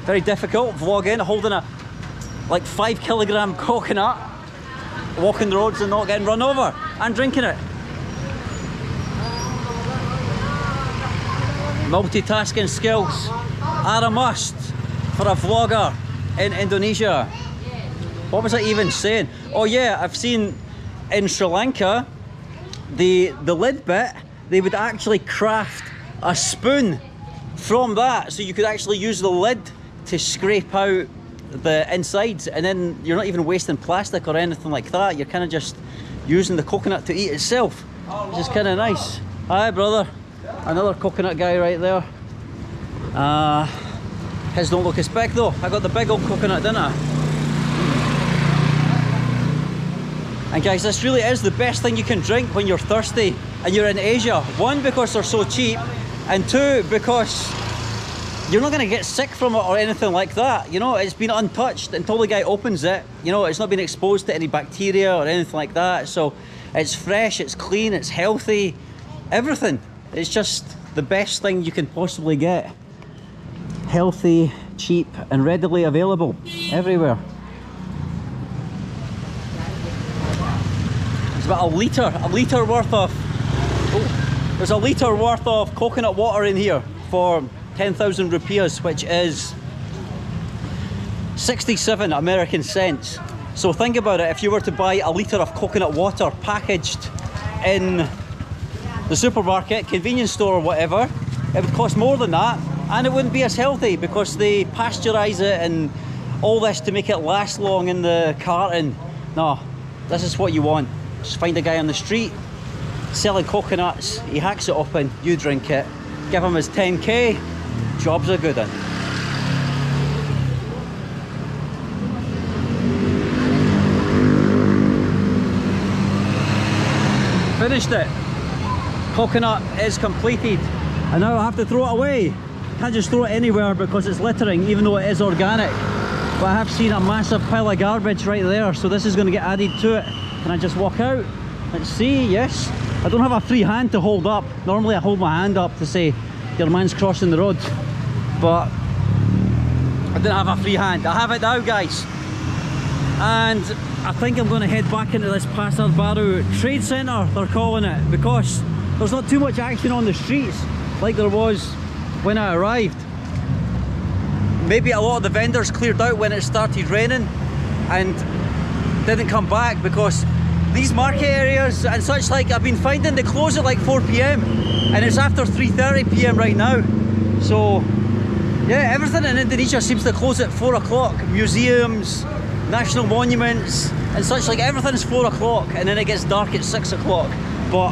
Very difficult vlogging, holding a like five kilogram coconut, walking the roads and not getting run over, and drinking it. Multitasking skills are a must for a vlogger in Indonesia. What was I even saying? Oh yeah, I've seen in Sri Lanka the the lid bit they would actually craft a spoon from that. So you could actually use the lid to scrape out the insides and then you're not even wasting plastic or anything like that. You're kind of just using the coconut to eat itself which is kind of nice. Hi brother. Another coconut guy right there. Uh his don't look as big though. I got the big old coconut didn't i And guys, this really is the best thing you can drink when you're thirsty and you're in Asia. One, because they're so cheap, and two, because you're not going to get sick from it or anything like that. You know, it's been untouched until the guy opens it. You know, it's not been exposed to any bacteria or anything like that. So it's fresh, it's clean, it's healthy, everything. It's just the best thing you can possibly get. Healthy, cheap, and readily available everywhere. It's about a litre, a litre worth of. Oh, There's a litre worth of coconut water in here for 10,000 rupees, which is 67 American cents. So think about it, if you were to buy a litre of coconut water packaged in the supermarket, convenience store or whatever, it would cost more than that and it wouldn't be as healthy because they pasteurise it and all this to make it last long in the carton. No, this is what you want. Just find a guy on the street selling coconuts, he hacks it open, you drink it, give him his 10k, job's a good one. Finished it. Coconut is completed. And now I have to throw it away. Can't just throw it anywhere because it's littering, even though it is organic. But I have seen a massive pile of garbage right there, so this is going to get added to it. Can I just walk out? Let's see, yes. I don't have a free hand to hold up. Normally I hold my hand up to say, your man's crossing the road. But I didn't have a free hand. I have it now, guys. And I think I'm going to head back into this Pasar Baru Trade Centre, they're calling it, because there's not too much action on the streets like there was when I arrived. Maybe a lot of the vendors cleared out when it started raining and didn't come back because these market areas and such like I've been finding they close at like 4pm and it's after 3.30pm right now. So yeah, everything in Indonesia seems to close at 4 o'clock. Museums, national monuments and such like everything's 4 o'clock and then it gets dark at 6 o'clock. But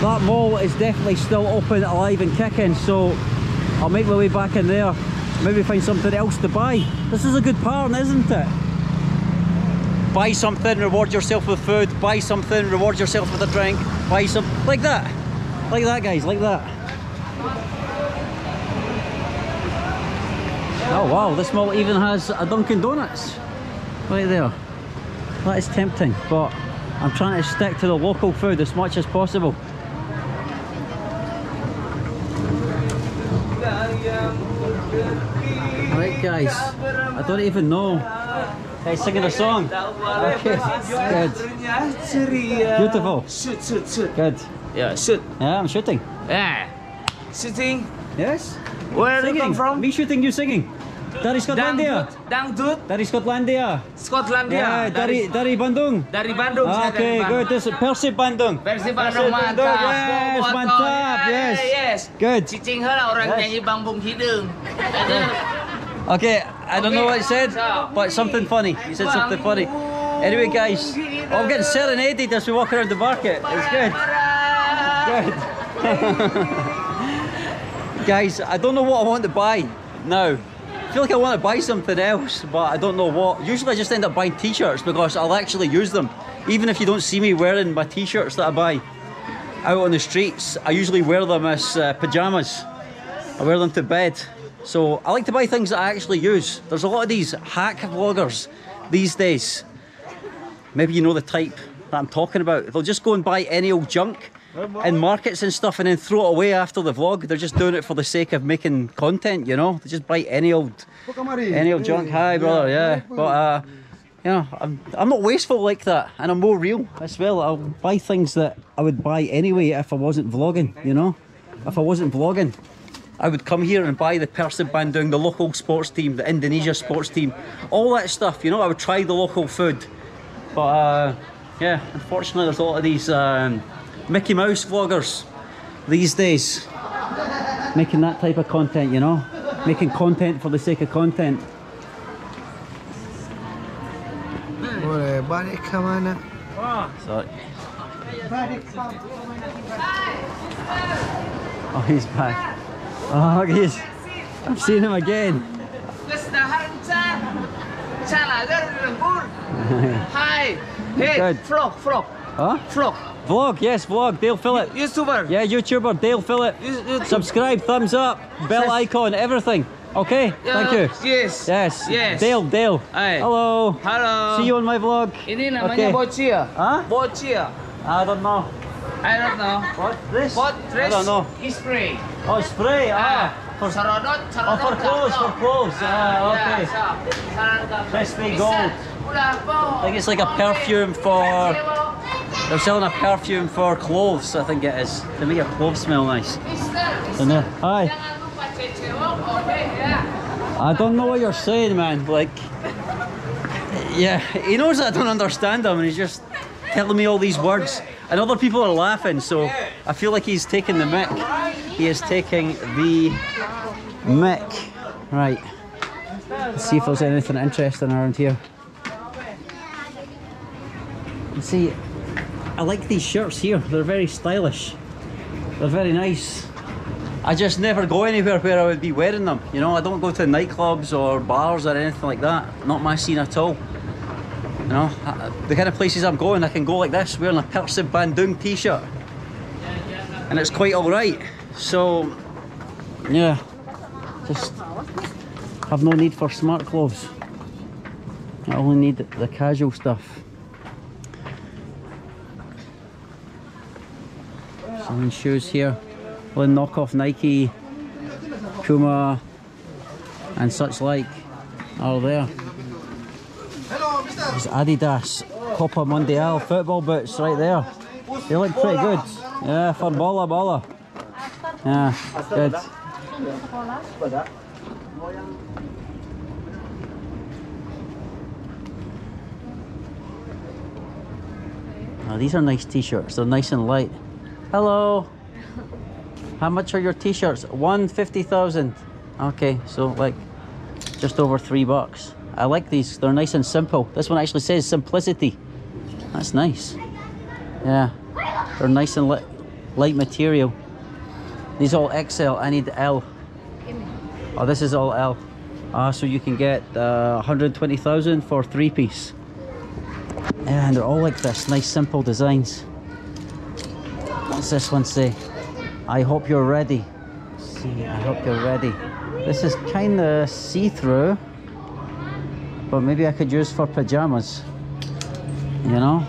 that mall is definitely still open, alive and kicking so I'll make my way back in there maybe find something else to buy this is a good pattern isn't it buy something reward yourself with food. Buy something reward yourself with a drink. Buy some like that. Like that guys like that. Oh wow this mall even has a Dunkin Donuts. Right there. That is tempting but I'm trying to stick to the local food as much as possible. Right guys, I don't even know. Hey, singing a song. Okay, good. Beautiful. Shoot, shoot, shoot. Good. Yeah, shoot. Yeah, I'm shooting. Yeah. Shooting. Yes? Where do you Singing. come from? Me shooting, you singing. Dari Skotlandia. Dangdut. Dari Skotlandia. Skotlandia. Yeah, dari dari Bandung. dari Bandung. Ah, dari Okay, good. This is Persib Bandung. Persib Bandung mantap. Yes, Bobotoh. mantap. Yes. Yes. Good. Cicing heula orang Yes. nyanyi Bambung Hidung. Okay, I don't know what he said, but something funny. He said something funny. Anyway, guys, oh, I'm getting serenaded as we walk around the market. It's good. Good. guys, I don't know what I want to buy now. I feel like I want to buy something else, but I don't know what. Usually, I just end up buying t-shirts because I'll actually use them. Even if you don't see me wearing my t-shirts that I buy out on the streets, I usually wear them as uh, pajamas. I wear them to bed. So I like to buy things that I actually use. There's a lot of these hack vloggers these days. Maybe you know the type that I'm talking about. They'll just go and buy any old junk in markets and stuff and then throw it away after the vlog. They're just doing it for the sake of making content, you know? They just buy any old any old junk. Hi brother, yeah. But uh you know, I'm, I'm not wasteful like that and I'm more real as well. I'll buy things that I would buy anyway if I wasn't vlogging, you know? If I wasn't vlogging. I would come here and buy the Persib Bandung, the local sports team, the Indonesia sports team, all that stuff, you know, I would try the local food. But uh, yeah, unfortunately there's a lot of these um, Mickey Mouse vloggers these days making that type of content, you know? Making content for the sake of content. Boleh balik ke mana? Sorry. Oh, he's back. Ah, oh, he's. I've seen him again. Hi. Chan. Chan ada di lembur. Hai. Hey, Good. vlog, vlog, Huh? vlog. Vlog, yes, vlog. Dale Philip. YouTuber. Yeah, YouTuber Dale Philip. You-. Subscribe, thumbs up, bell icon, everything. Okay, thank you. Yes. Yes. Yes. Dale, Dale. Hi. Hello. Halo. See you on my vlog. Ini namanya Okay. bocil. Huh? Bocil. I don't know. I don't know. What? This? What This I don't know. Spray. Oh, spray. Ah. Ah. For, Sarodot, oh, for clothes, for clothes. Ah, okay. Ya, so. Sarodot. Crispy gold. I think it's like a perfume for They're selling a perfume for clothes, I think it is, to make your clothes smell nice. And, uh, hi. jangan lupa cewek kode ya. I don't know what you're saying, man. Like, yeah, he knows I don't understand him, and he's just telling me all these words. And other people are laughing, so I feel like he's taking the mic. He is taking the mic. Right. Let's see if there's anything interesting around here. And see, I like these shirts here. They're very stylish. They're very nice. I just never go anywhere where I would be wearing them. You know, I don't go to nightclubs or bars or anything like that. Not my scene at all. You know, the kind of places I'm going, I can go like this, wearing a Persib Bandung t-shirt. And it's quite alright. So, yeah, just have no need for smart clothes. I only need the casual stuff. Some shoes here. Well, knockoff Nike, Puma, and such like are there. There's Adidas Copa Mundial football boots right there. They look pretty good. Yeah, for bola bola. Yeah, good. Oh, these are nice t-shirts. They're nice and light. Hello. How much are your t-shirts? One fifty thousand. Okay, so like just over three bucks. I like these. They're nice and simple. This one actually says simplicity. That's nice. Yeah, they're nice and light, light material. These all XL. I need L. Oh, this is all L. Ah, so you can get uh, 120,000 for three piece. And they're all like this, nice simple designs. What's this one say? I hope you're ready. See, I hope you're ready. This is kind of see-through, but maybe I could use for pajamas. You know,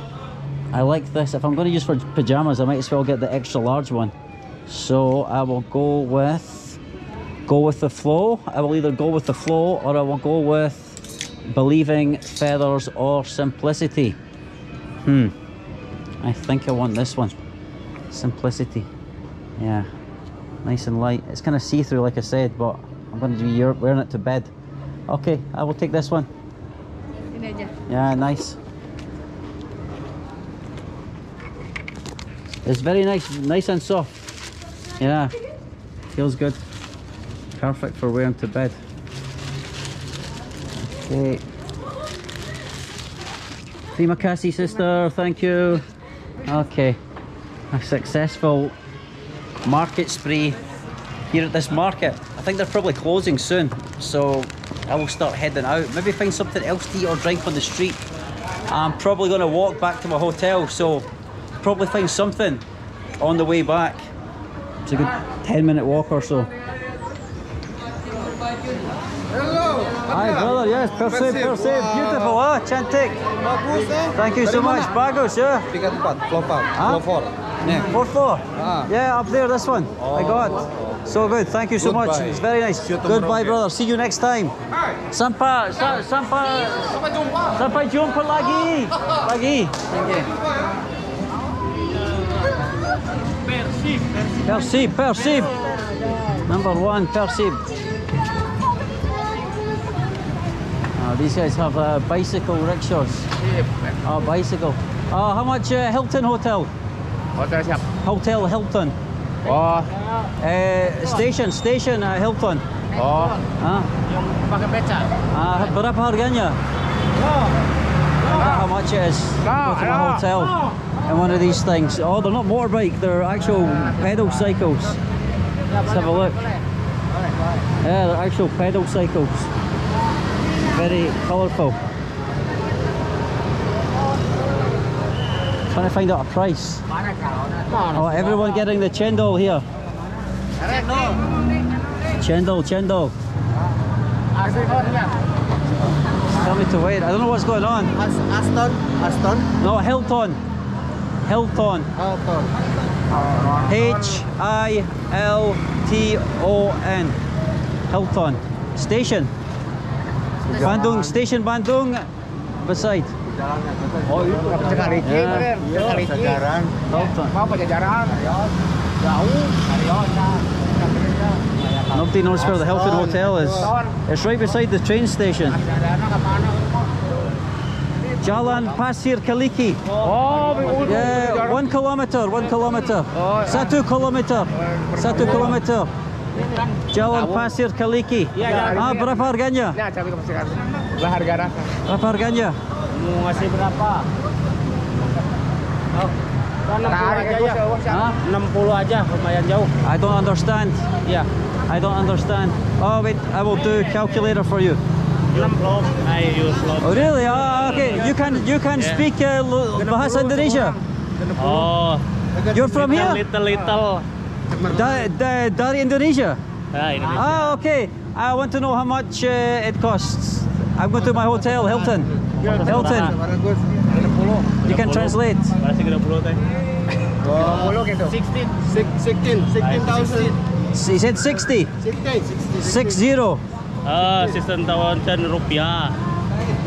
I like this. If I'm going to use for pajamas, I might as well get the extra large one. So I will go with go with the flow. I will either go with the flow or I will go with believing feathers or simplicity. Hmm. I think I want this one. Simplicity. Yeah. Nice and light. It's kind of see-through like I said, but I'm going to be wearing it to bed. Okay, I will take this one. Yeah, nice. It's very nice, nice and soft. Yeah, feels good. Perfect for wearing to bed. Okay. Terima kasih, sister. Thank you. Okay. A successful market spree here at this market. I think they're probably closing soon, so I will start heading out. Maybe find something else to eat or drink on the street. I'm probably going to walk back to my hotel, so probably find something on the way back. It's a good 10 minute walk or so. Hello. Hi brother, yes, Persib, Persib, beautiful, ah, cantik. Bagus eh. Thank you so much, mana? bagus ya. Tingkat empat, floor empat, Huh? floor four. Nih. Fourth floor? Ah. Yeah, up there, this one. I got. So good, thank you so much. It's very nice. See you tomorrow Goodbye, brother. See you next time. Sampai, sa, sampai, Sampai jumpa. sampai jumpa lagi. Lagi. Thank you. Persib, Persib. Number one, Persib. Oh, these guys have uh, bicycle rickshaws. Oh, bicycle. Oh, how much uh, Hilton Hotel? Hotel Hilton. Oh, Eh, station, station uh, Hilton. oh. Ah, beca. ah, berapa harganya? I wonder how much is go hotel in one of these things. Oh, they're not motorbike, they're actual pedal cycles. Let's have a look. Yeah, they're actual pedal cycles. Very colourful. Trying to find out a price. Oh, everyone getting the chendol here. Chendol, chendol. Tell me to wait. I don't know what's going on. Aston, Aston, No, Hilton. Hilton. Alton. H I L T O N. Hilton. Station. Bandung, station Bandung. Beside. Oh itu nggak bisa licin, Ya. bener. Iya, Bisa licin. Hilton. Mau pajajaran. Jauh. Karyosa. Nobody knows where the Hilton Hotel is. It's right beside the train station. Jalan Pasir Kaliki. Oh, Yeah, one kilometer, one kilometer. Oh, Satu kilometer. Satu kilometer. Jalan Pasir Kaliki. Iya, Ah, berapa harganya? Ini cabai kepastian. Lah harga rasa. Berapa harganya? Mau ngasih berapa? Oh, 60 aja ya. Huh? 60 aja, lumayan jauh. I don't understand. Iya. I don't understand. Oh wait, I will do calculator for you. I use Lom. Oh, really? Oh, okay. You can you can yeah. speak uh, bahasa Indonesia. Oh. You're from little, here? Little little. Da, da, dari Indonesia. Ah, Indonesia. Ah, okay. I want to know how much uh, it costs. I'm going to my hotel, Hilton. Hilton. You can translate. 16. Sixteen. Ah, 16,000. He said 60. 16. 60. 60. Uh, sixty thousand rupiah.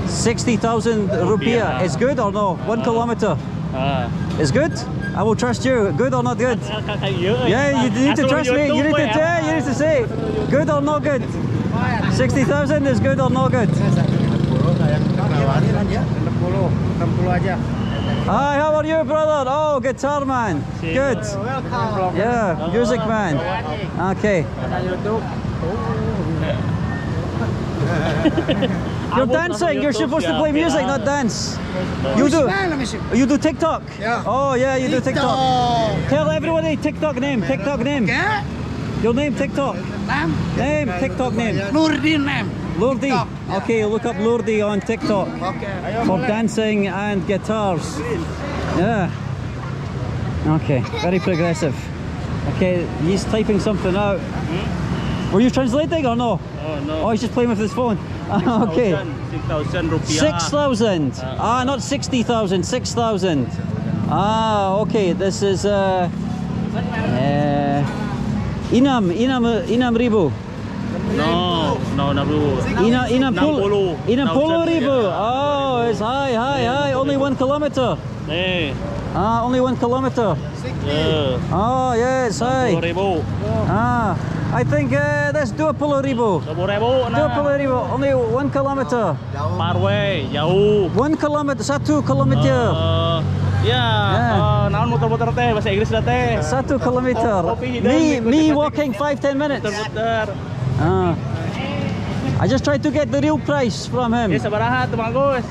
60,000 rupiah. Is good or no? One uh, kilometer. Uh, it's good? I will trust you. Good or not good? yeah, you need to trust me. You need to tell. You need to say. Good or not good? 60,000 is good or not good? Hi, how are you, brother? Oh, guitar man. Good. Welcome. Yeah, music man. Okay. YouTube. You're dancing. You're supposed to play music, not dance. You do. You do TikTok. Yeah. Oh yeah, you do TikTok. Tell everybody TikTok name. TikTok name. Your name TikTok. Name Name TikTok name. Nurdin name. Lurdi. Okay, look up Lurdi on TikTok Okay. for dancing and guitars. Yeah. Okay, very progressive. Okay, he's typing something out. Were you translating or no? Oh no. Oh, he's just playing with his phone. okay. 6,000 rupiah. 6,000. Ah, not 60,000, 6,000. Ah, okay, this is uh, uh, Inam, Inam, Inam Ribu. No, no. Ina, Inam Pul, 60. Inam Pulu Ribu. Yeah. Oh, it's high, high, high. Only one kilometer. Nih, Ah, only one kilometer. eh, Oh, yeah, it's high. 10 ribu. Ah, I think uh, that's dua puluh ribu. 10 ribu, Dua puluh ribu, only one kilometer. Parway, jauh. One kilometer, satu kilometer. Eh, ya, Ya. eh, naon muter-muter teh, bahasa Inggris dah teh. Satu kilometer. Me, me walking five, ten minutes. Muter-muter. Ah. I just tried to get the real price from him. Ya, sabaraha tuh bagus.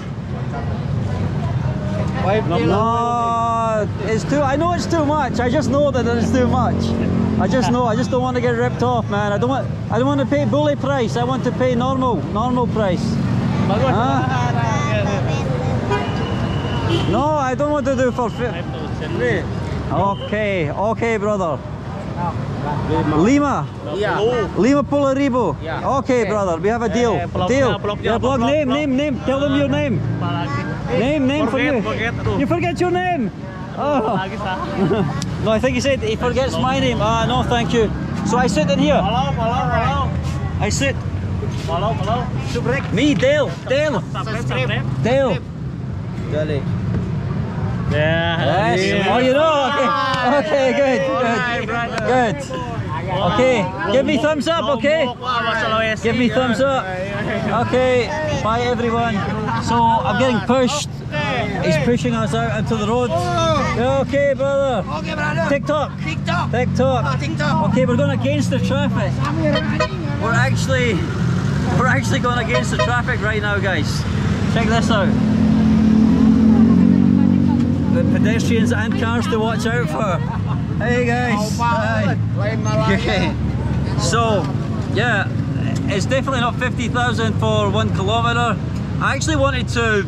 No, it's too. I know it's too much. I just know that it's too much. I just know. I just don't want to get ripped off, man. I don't want. I don't want to pay bully price. I want to pay normal, normal price. Nah. No, I don't want to do for. 5,000. okay, okay, brother. Lima, Iya. Lima Pula Ribu. Yeah. Okay, brother. We have a deal. Eh, deal. nya, blog nya, yeah, blog name, name, name. Tell them your name. Name, name for Forget, you. forget. You forget your name. Oh. Lagi sah. no, I think he said he forgets my name. Ah, no, thank you. So I sit in here. Follow, follow, follow. I sit. Follow, follow. Subrek. Me, Dale. Dale. Subscribe, subscribe. Dale. Jali. Ya. Yes. Oh, you know. Okay. Okay. Good. Good. Good. Okay. Give me thumbs up. Okay. Give me thumbs up. Okay. Bye, everyone. So I'm getting pushed. He's pushing us out into the road. Okay, brother. Okay, brother. TikTok. TikTok. TikTok. Ah, TikTok. Okay, we're going against the traffic. We're actually, we're actually going against the traffic right now, guys. Check this out. The pedestrians and cars to watch out for. Hey guys. Hi. Okay. So, yeah, it's definitely not 50,000 for one kilometre. I actually wanted to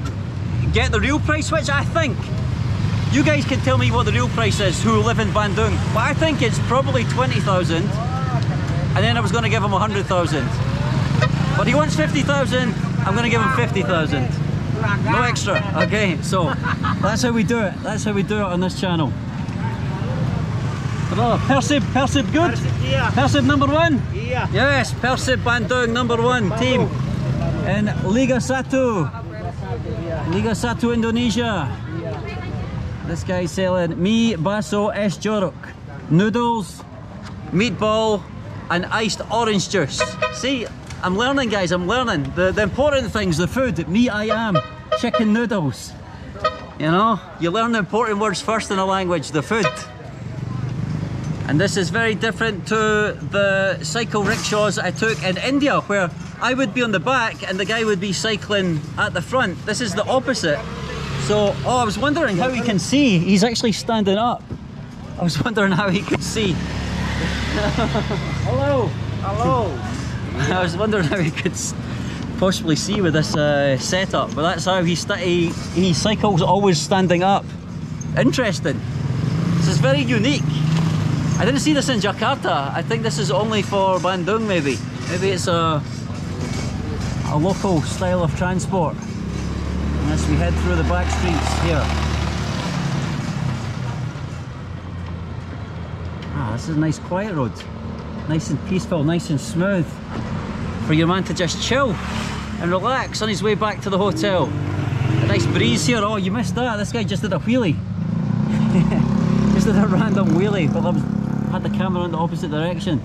get the real price, which I think you guys can tell me what the real price is who live in Bandung. But I think it's probably 20,000. And then I was going to give him 100,000. But he wants 50,000. I'm going to give him 50,000. No extra. Okay, so that's how we do it. That's how we do it on this channel. Brother, Persib, Persib good? Persib number one? Yes, Persib Bandung number one team in Liga Satu. Liga Satu Indonesia. This guy's selling mi baso es jorok. Noodles, meatball, and iced orange juice. See, I'm learning, guys. I'm learning the, the important things. The food. Me, I am chicken noodles. You know, you learn the important words first in a language. The food. And this is very different to the cycle rickshaws I took in India, where I would be on the back and the guy would be cycling at the front. This is the opposite. So, oh, I was wondering how he can see. He's actually standing up. I was wondering how he could see. Hello. Hello. I was wondering how he could possibly see with this uh, setup, but that's how he, he he cycles always standing up. Interesting. This is very unique. I didn't see this in Jakarta. I think this is only for Bandung, maybe. Maybe it's a a local style of transport. As we head through the back streets here. Ah, this is a nice quiet road. Nice and peaceful, nice and smooth. For your man to just chill and relax on his way back to the hotel. A nice breeze here. Oh, you missed that. This guy just did a wheelie. just did a random wheelie, but I had the camera in the opposite direction.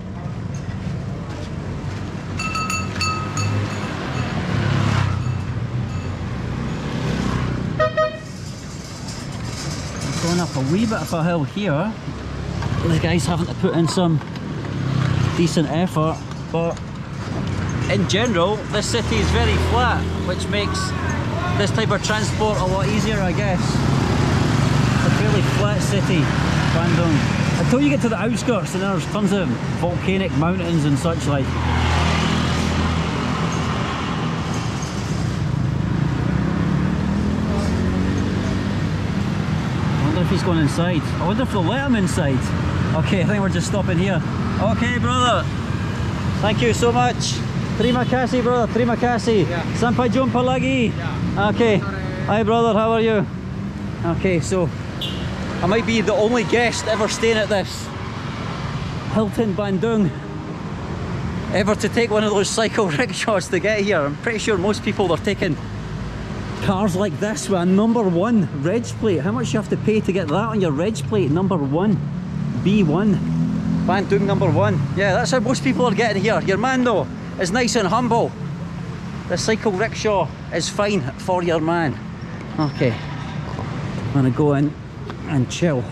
A wee bit of a hill here. The guy's having to put in some decent effort, but in general, this city is very flat, which makes this type of transport a lot easier, I guess. It's a fairly flat city, Bandung. Until you get to the outskirts, and there's tons of volcanic mountains and such like. I wonder if he's going inside. I wonder if they'll let him inside. Okay, I think we're just stopping here. Okay, brother. Thank you so much. Terima kasih, brother. Terima kasih. Sampai jumpa lagi. Okay. Hi, brother. How are you? Okay, so I might be the only guest ever staying at this Hilton Bandung ever to take one of those cycle rickshaws to get here. I'm pretty sure most people are taking cars like this with a number one reg plate. How much you have to pay to get that on your reg plate? Number one. B1. Bandung number one. Yeah, that's how most people are getting here. Your man though is nice and humble. The cycle rickshaw is fine for your man. Okay. I'm gonna go in and chill.